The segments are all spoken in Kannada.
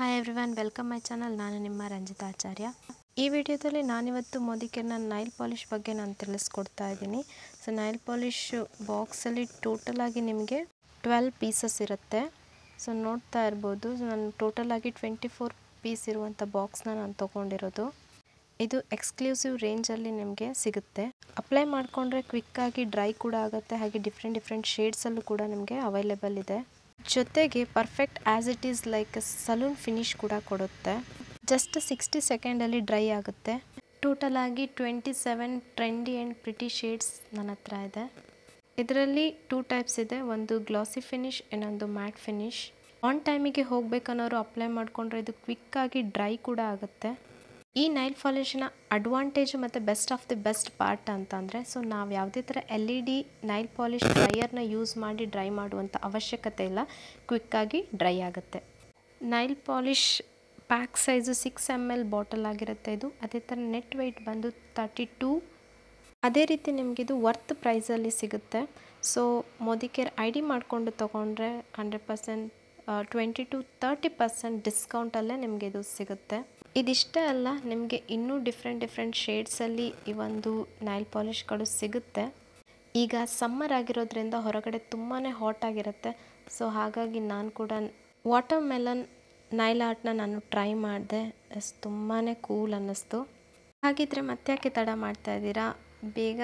Hi everyone welcome my channel ನಾನು ನಿಮ್ಮ ರಂಜಿತಾ ಆಚಾರ್ಯ. ಈ ವಿಡಿಯೋದಲ್ಲಿ ನಾನಿವತ್ತು ಮೋದಿಕೆರ್ನ ನೈಲ್ ಪಾಲಿಷ್ ಬಗ್ಗೆ ನಾನು ತಿಳಿಸ್ಕೊಡ್ತಾ ಇದ್ದೀನಿ. ಸೊ ನೈಲ್ ಪಾಲಿಷ್ ಬಾಕ್ಸಲ್ಲಿ ಟೋಟಲ್ ಆಗಿ ನಿಮಗೆ ಟ್ವೆಲ್ ಪೀಸಸ್ ಇರುತ್ತೆ. ಸೊ ನೋಡ್ತಾ ಇರ್ಬೋದು. ನಾನು ಟೋಟಲ್ ಆಗಿ ಟ್ವೆಂಟಿ ಫೋರ್ ಪೀಸ್ ಇರುವಂಥ ಬಾಕ್ಸ್ನ ನಾನು ತೊಗೊಂಡಿರೋದು. ಇದು ಎಕ್ಸ್ಕ್ಲೂಸಿವ್ ರೇಂಜಲ್ಲಿ ನಿಮಗೆ ಸಿಗುತ್ತೆ. ಅಪ್ಲೈ ಮಾಡಿಕೊಂಡ್ರೆ ಕ್ವಿಕ್ಕಾಗಿ ಡ್ರೈ ಕೂಡ ಆಗುತ್ತೆ. ಹಾಗೆ ಡಿಫ್ರೆಂಟ್ ಡಿಫ್ರೆಂಟ್ ಶೇಡ್ಸಲ್ಲೂ ಕೂಡ ನಿಮಗೆ ಅವೈಲೇಬಲ್ ಇದೆ. ಜೊತೆಗೆ perfect as it is like salon finish ಕೂಡ ಕೊಡುತ್ತೆ. ಜಸ್ಟ್ ಸಿಕ್ಸ್ಟಿ ಸೆಕೆಂಡಲ್ಲಿ ಡ್ರೈ ಆಗುತ್ತೆ. ಟೋಟಲ್ ಆಗಿ twenty seven trendy and pretty shades ನನ್ನ ಹತ್ರ ಇದೆ. ಇದರಲ್ಲಿ ಟೂ ಟೈಪ್ಸ್ ಇದೆ. ಒಂದು ಗ್ಲಾಸಿ ಫಿನಿಶ್ ಇನ್ನೊಂದು ಮ್ಯಾಟ್ ಫಿನಿಶ್ ಆನ್ ಟೈಮಿಗೆ ಹೋಗ್ಬೇಕನ್ನೋರು ಅಪ್ಲೈ ಮಾಡಿಕೊಂಡ್ರೆ ಇದು ಕ್ವಿಕ್ಕಾಗಿ ಡ್ರೈ ಕೂಡ ಆಗುತ್ತೆ. ಈ ನೈಲ್ ಪಾಲಿಶ್ನ ಅಡ್ವಾಂಟೇಜ್ ಮತ್ತು best of the best part ಅಂತಂದರೆ, ಸೊ ನಾವು ಯಾವುದೇ ಥರ L E D nail polish ಡ್ರೈಯರ್ನ use ಮಾಡಿ ಡ್ರೈ ಮಾಡುವಂಥ ಅವಶ್ಯಕತೆ ಇಲ್ಲ. ಕ್ವಿಕ್ಕಾಗಿ ಡ್ರೈ ಆಗುತ್ತೆ. Nail polish pack size six M L bottle ಆಗಿರುತ್ತೆ ಇದು. ಅದೇ ಥರ ನೆಟ್ ವೆಯ್ಟ್ ಬಂದು ತರ್ಟಿ ಟೂ ಅದೇ ರೀತಿ ನಿಮಗಿದು ವರ್ತ್ ಪ್ರೈಸಲ್ಲಿ ಸಿಗುತ್ತೆ. ಸೊ ಮೋದಿಕೇರ್ ಐ ಡಿ ಮಾಡಿಕೊಂಡು ತೊಗೊಂಡ್ರೆ hundred percent twenty two thirty percent ಡಿಸ್ಕೌಂಟಲ್ಲೇ ನಿಮಗೆ ಇದು ಸಿಗುತ್ತೆ. ಇದಿಷ್ಟೇ ಅಲ್ಲ, ನಿಮಗೆ ಇನ್ನೂ ಡಿಫ್ರೆಂಟ್ ಡಿಫ್ರೆಂಟ್ ಶೇಡ್ಸಲ್ಲಿ ಈ ಒಂದು ನೈಲ್ ಪಾಲಿಷ್ಗಳು ಸಿಗುತ್ತೆ. ಈಗ ಸಮ್ಮರ್ ಆಗಿರೋದ್ರಿಂದ ಹೊರಗಡೆ ತುಂಬಾ ಹಾಟ್ ಆಗಿರುತ್ತೆ. ಸೊ ಹಾಗಾಗಿ ನಾನು ಕೂಡ ವಾಟರ್ ಮೆಲನ್ ನೈಲ್ ಆರ್ಟ್ನ ನಾನು ಟ್ರೈ ಮಾಡಿದೆ. ತುಂಬಾ ಕೂಲ್ ಅನ್ನಿಸ್ತು. ಹಾಗಿದ್ರೆ ಮತ್ತೆ ಯಾಕೆ ತಡ ಮಾಡ್ತಾ ಇದ್ದೀರಾ? ಬೇಗ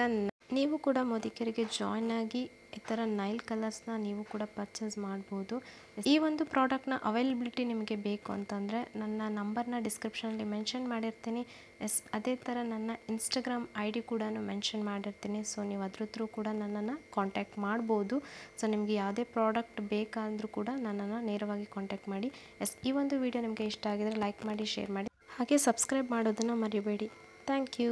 ನೀವು ಕೂಡ ಮೋದಿಕರಿಗೆ ಜಾಯ್ನ್ ಆಗಿ ಈ ಥರ ನೈಲ್ ಕಲರ್ಸ್ನ ನೀವು ಕೂಡ ಪರ್ಚೇಸ್ ಮಾಡ್ಬೋದು. ಈ ಒಂದು ಪ್ರಾಡಕ್ಟ್ನ ಅವೈಲಬಿಲಿಟಿ ನಿಮಗೆ ಬೇಕು ಅಂತಂದರೆ ನನ್ನ ನಂಬರ್ನ ಡಿಸ್ಕ್ರಿಪ್ಷನಲ್ಲಿ ಮೆನ್ಷನ್ ಮಾಡಿರ್ತೀನಿ. ಎಸ್, ಅದೇ ಥರ ನನ್ನ ಇನ್ಸ್ಟಾಗ್ರಾಮ್ ಐ ಡಿ ಕೂಡ ಮೆನ್ಷನ್ ಮಾಡಿರ್ತೀನಿ. ಸೊ, ನೀವು ಅದ್ರ ಕೂಡ ನನ್ನನ್ನು ಕಾಂಟ್ಯಾಕ್ಟ್ ಮಾಡ್ಬೋದು. ಸೊ, ನಿಮಗೆ ಯಾವುದೇ ಪ್ರಾಡಕ್ಟ್ ಬೇಕಾದರೂ ಕೂಡ ನನ್ನನ್ನು ನೇರವಾಗಿ ಕಾಂಟ್ಯಾಕ್ಟ್ ಮಾಡಿ. ಎಸ್, ಈ ಒಂದು ವಿಡಿಯೋ ನಿಮಗೆ ಇಷ್ಟ ಆಗಿದರೆ ಲೈಕ್ ಮಾಡಿ, ಶೇರ್ ಮಾಡಿ. ಹಾಗೆ ಸಬ್ಸ್ಕ್ರೈಬ್ ಮಾಡೋದನ್ನು ಮರಿಬೇಡಿ. Thank you.